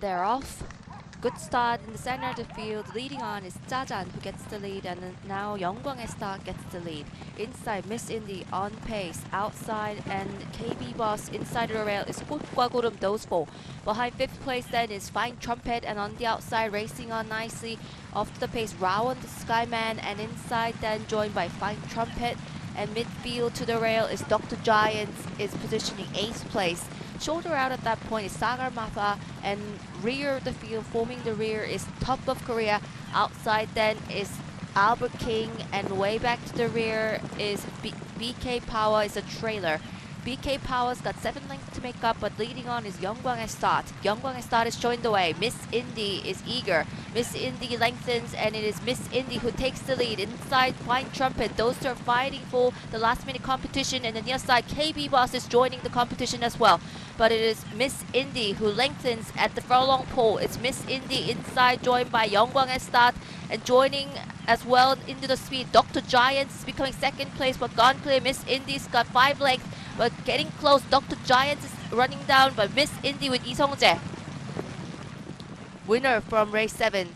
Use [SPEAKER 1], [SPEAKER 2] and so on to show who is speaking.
[SPEAKER 1] They're off. Good start in the center of the field. Leading on is Jajan who gets the lead and now Yongguang Star gets the lead. Inside Miss Indy on pace. Outside and KB Boss inside the rail is Hukwagurum Dozbo. Behind fifth place then is Fine Trumpet and on the outside racing on nicely. Off the pace Rowan the Skyman and inside then joined by Fine Trumpet and midfield to the rail is Dr. Giants is positioning 8th place. Shoulder out at that point is Sagar Matha and rear of the field forming the rear is Top of Korea. Outside then is Albert King and way back to the rear is B BK Power is a trailer. BK Power's got seven lengths to make up, but leading on is Yeonggwang Estat. Yeonggwang Estat is showing the way. Miss Indy is eager. Miss Indy lengthens, and it is Miss Indy who takes the lead. Inside, Fine Trumpet. Those two are fighting for the last minute competition, and the other side, KB Boss is joining the competition as well. But it is Miss Indy who lengthens at the furlong pole. It's Miss Indy inside, joined by Yeonggwang Estat, and joining as well into the speed. Dr. Giants is becoming second place, but gone clear. Miss Indy's got five lengths. But getting close, Dr. Giants is running down, but Miss Indy with Lee Song-jae. Winner from race 7.